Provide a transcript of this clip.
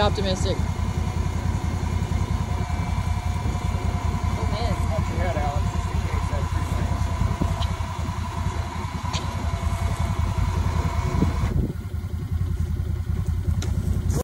optimistic.